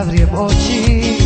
Δηλαδή από τσίπ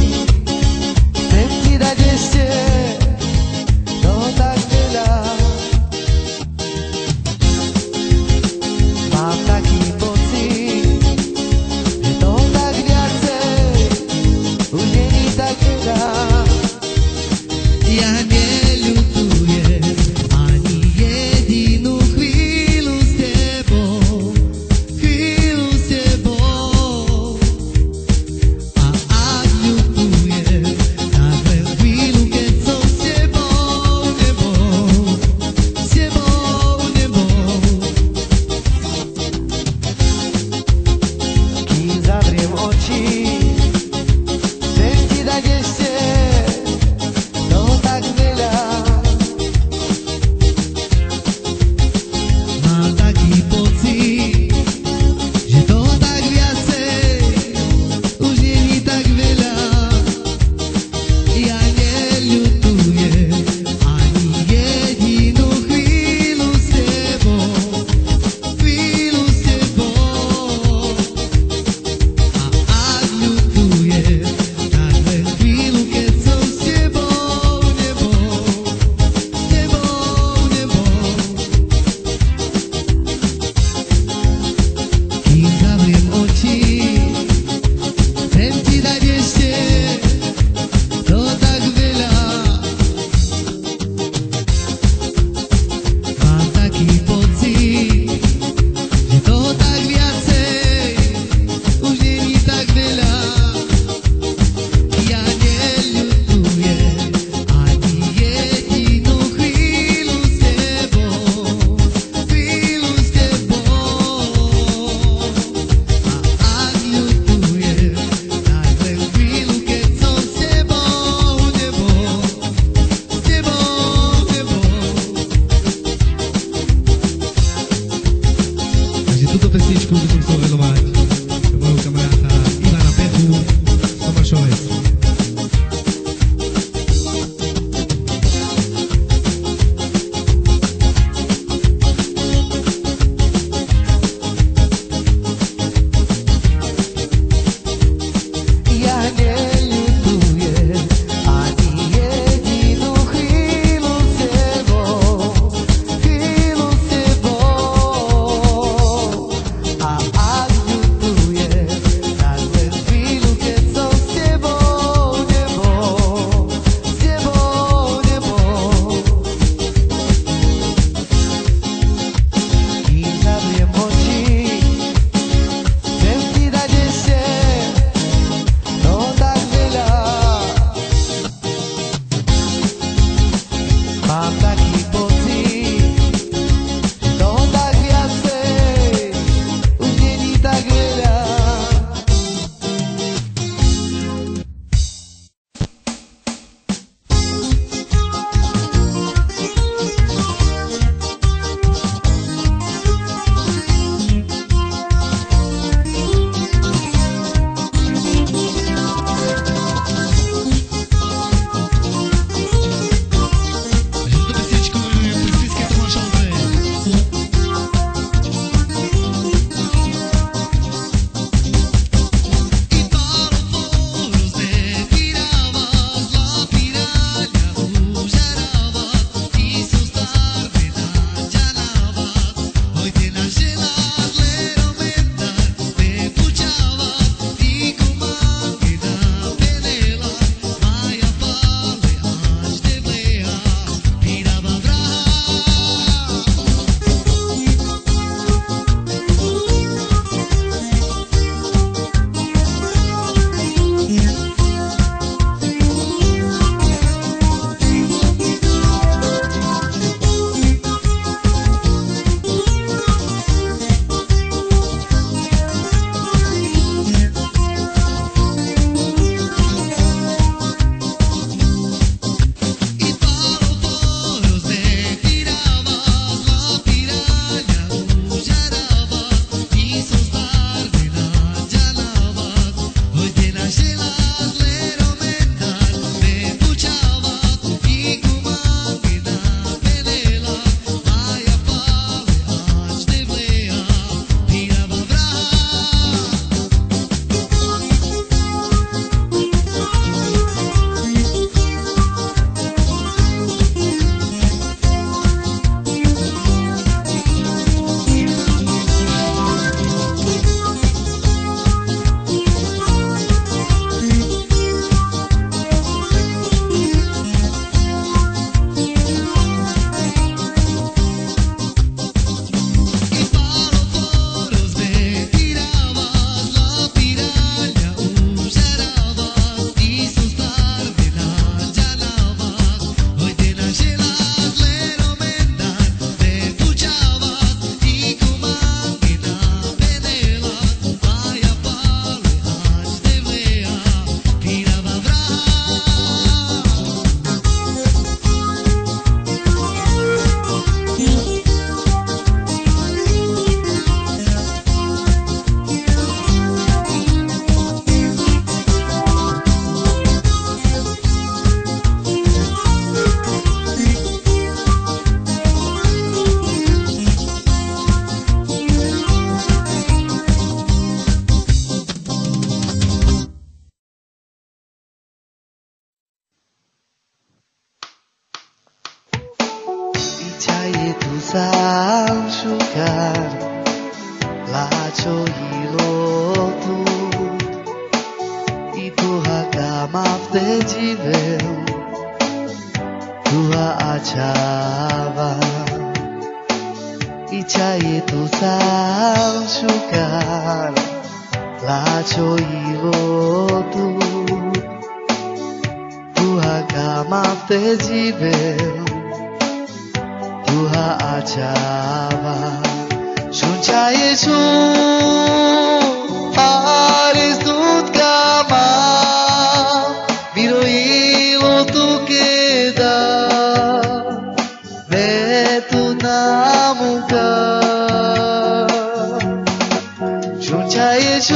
Rzucaj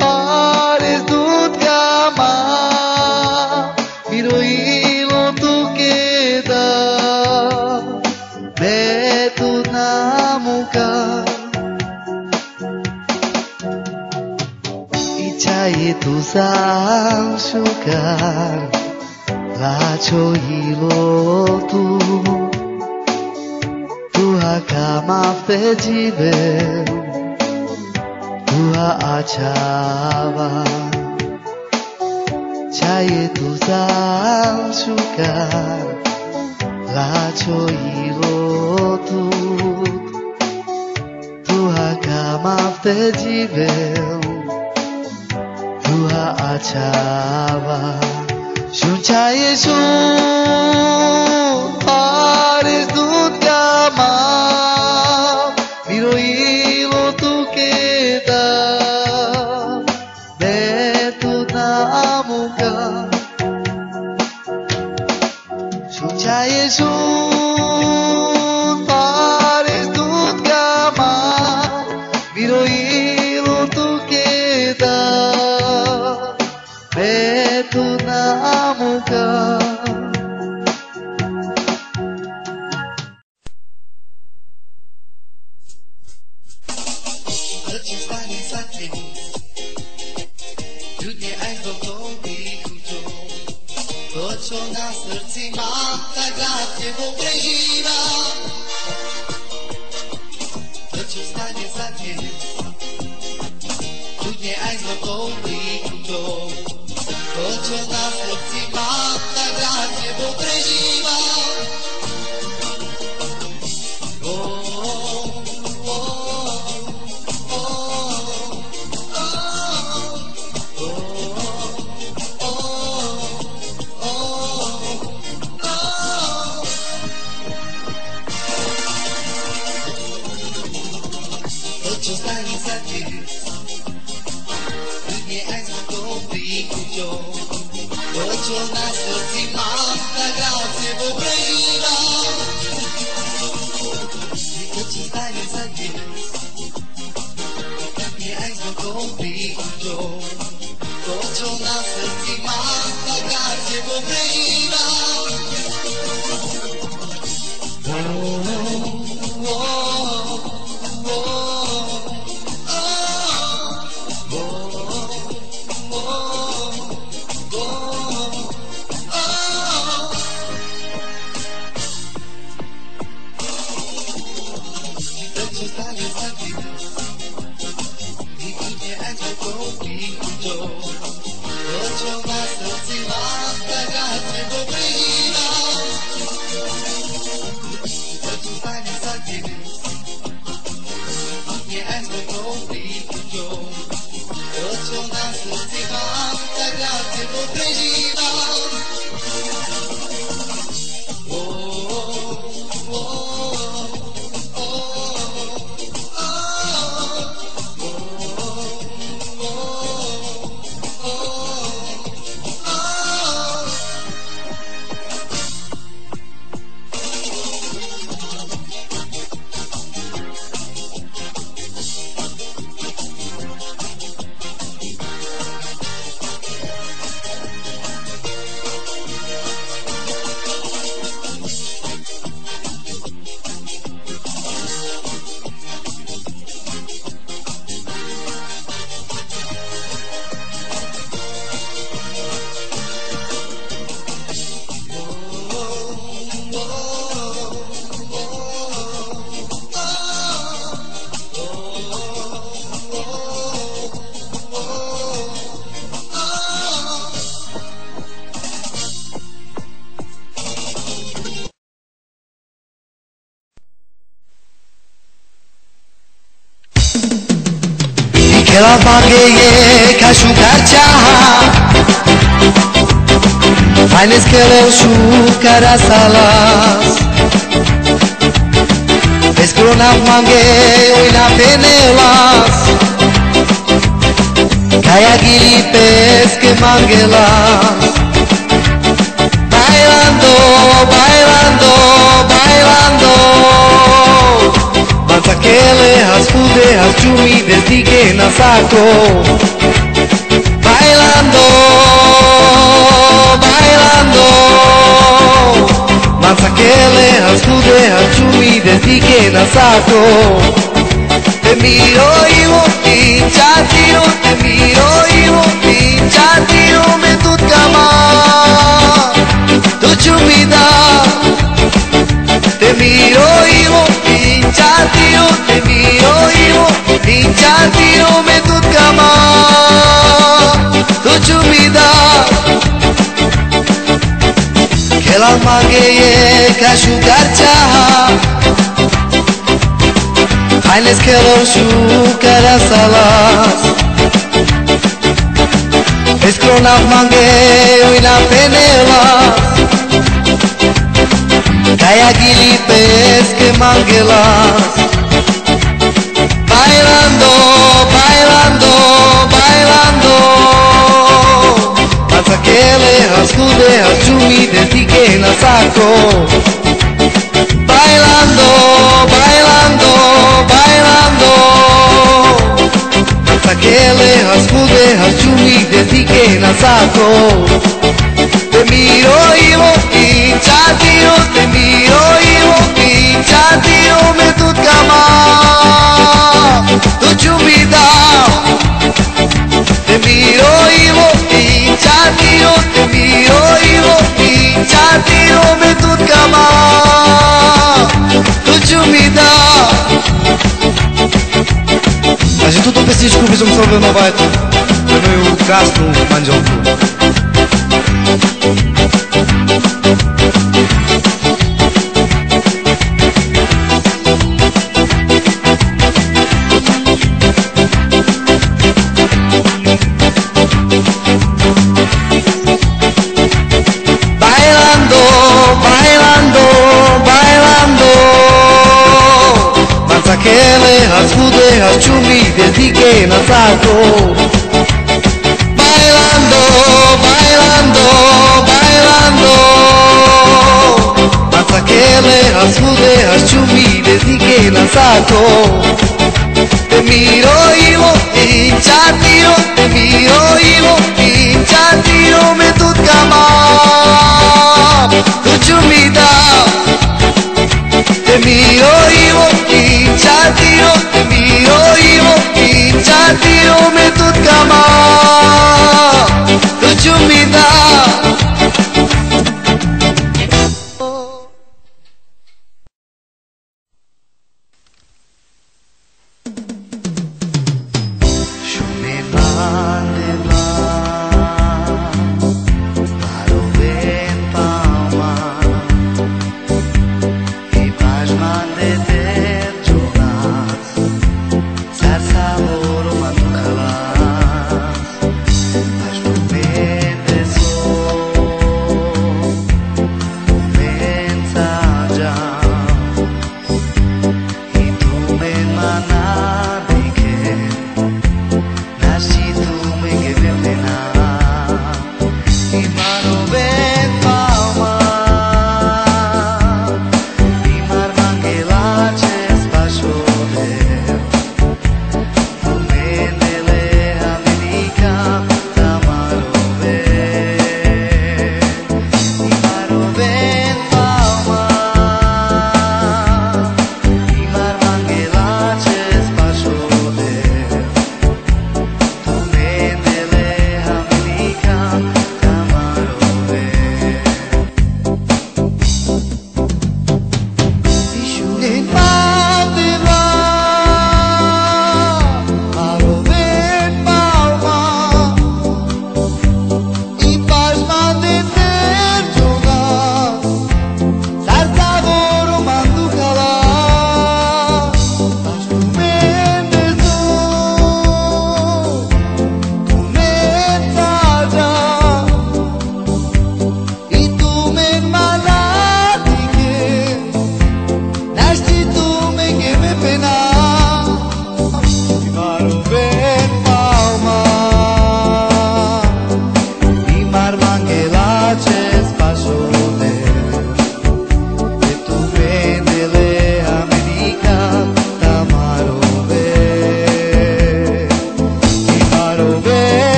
fare zutia ma Iroilo tu queda Betu namuka Ichaye tu san shukar Lacho hilo tu Tu hakama fe jiver 찾아와 자의 도상수가 라초 이로도 두하 가마대지벨 두하 아차와 순차의 수 아래 눈 감아 srdci stane sa tým. Ľudne aj s dobrou výchuťou. To, co na srdci mám, tak rád tebou prežívam. va pagué ye cachu carcha Fines que le sucara salas. Escro na mangue y la penelas. Cae aquí pesque manguelas. Bailando, bailando, bailando. Saquele as pude as chuve desde Bailando. Bailando Matzakele aquele as pude nazako Te miro o i o pintado te miro o i o pintado me tut gama Tu cumida Te miro o i pinchatiro, te miro y vos pinchatiro me tu cama Tu chumida Que la mague kashu garchaha Haines kelo shu karasalas Eskrona mange oina penela Kaya gilipes que mangelas Bailando, bailando, bailando. Pasakele haskude hachumi desike nasako Bailando, bailando, bailando. Pasakele haskude hachumi desike nasako Te miro y चाहती मी होई होती चाहती हूँ o तू कमा तू चुमीदा मी होई होती चाहती हूँ मी होई nasako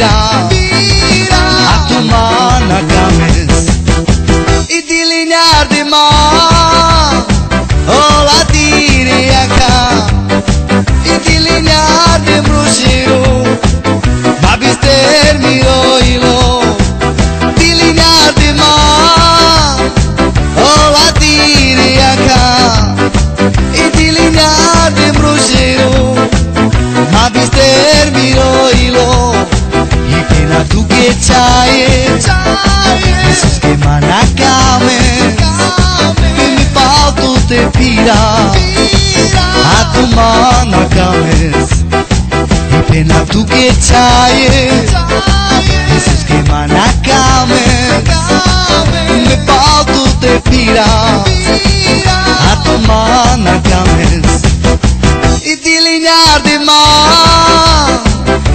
家 Εσεί που είσαι με να κάνετε, με πάτο τη πειρά, να το κάνετε. Και τη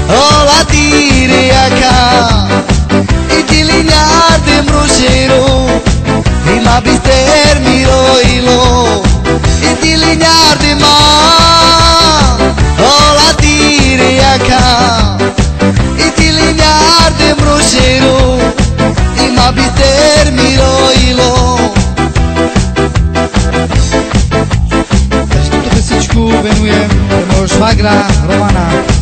όλα τυρεάκια. Και τη λινάρτη μα, όλα τυρεάκια. Και τη λινάρτη μα, όλα τυρεάκια. Και τη E te Itilinea de broșeru Ima biter miroilo Deci tu te sici cu venuie Mă șmagra romana.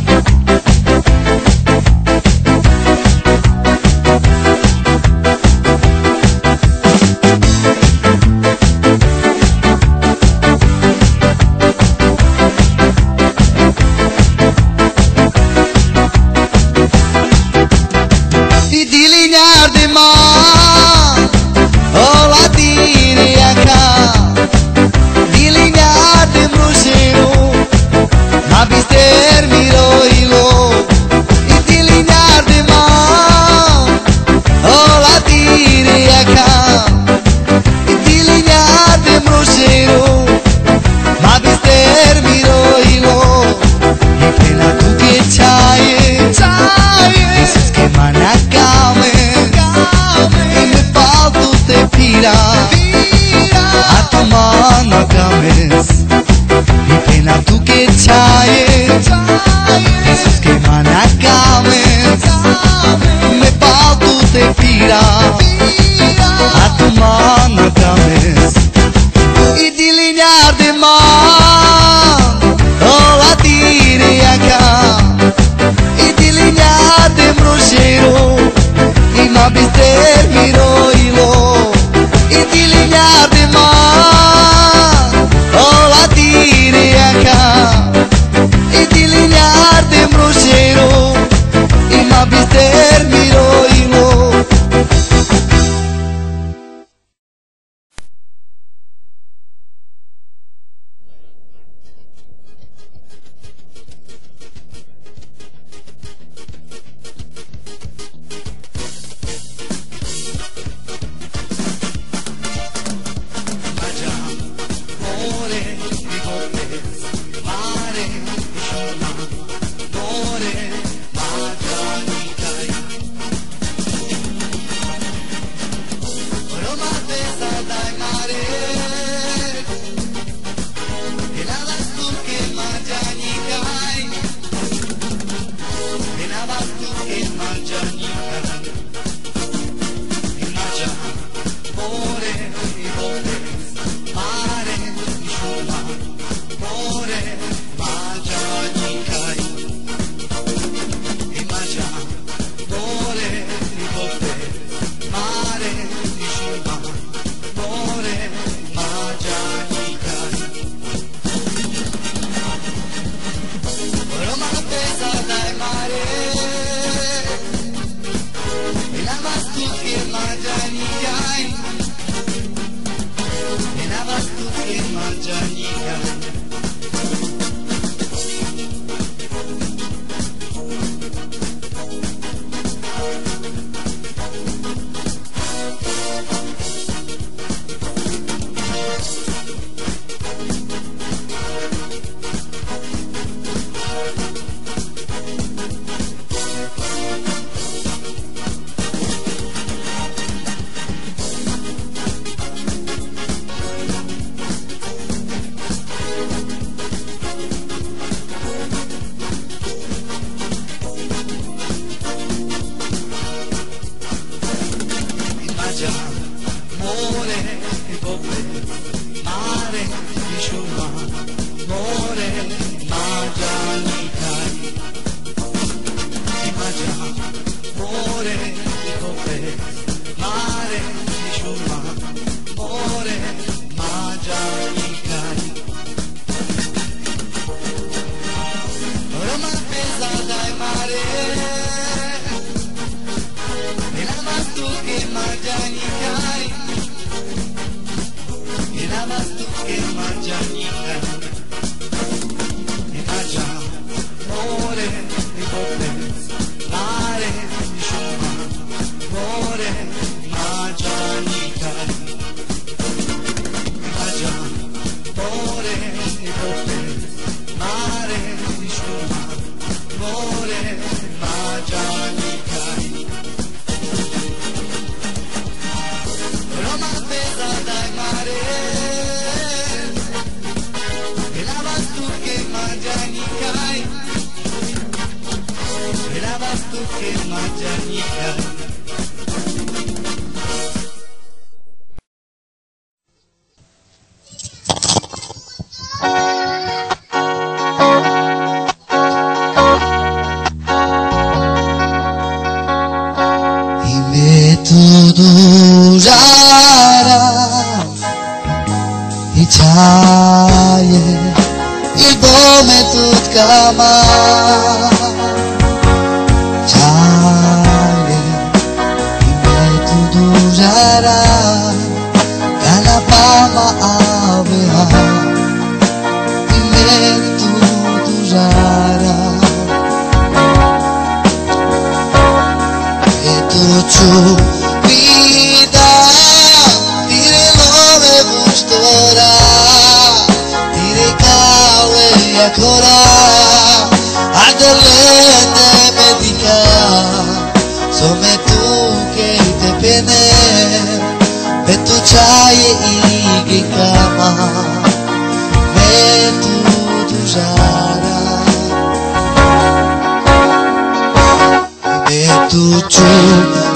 Dominicana.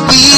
we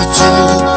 我就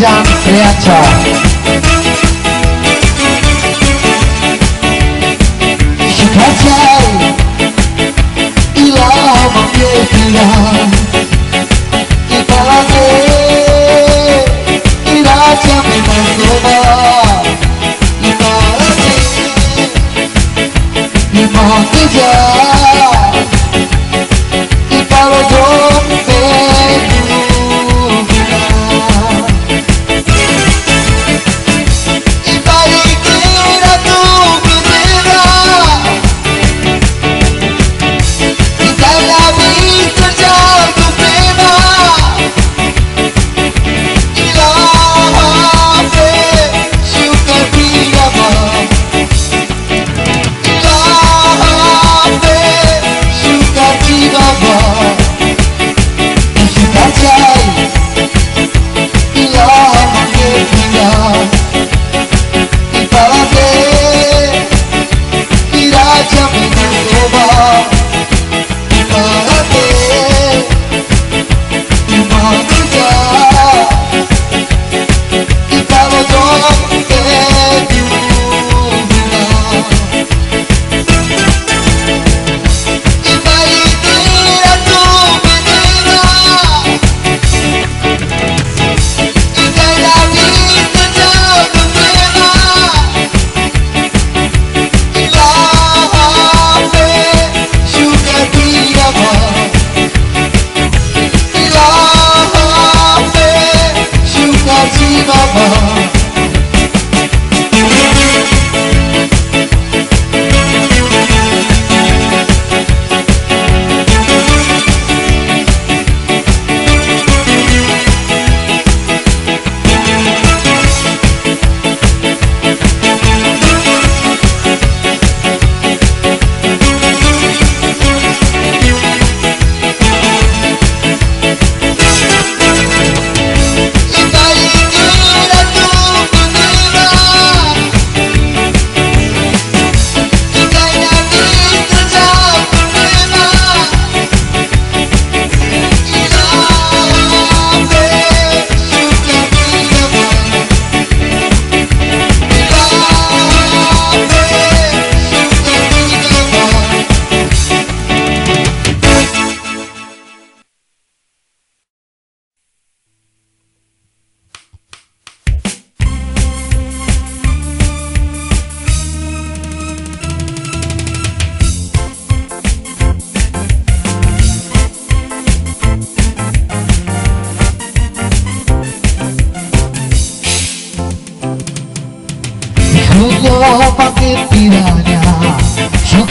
Asian theater. Chicago, Ilham Theater. rojo pa' que piraña. Su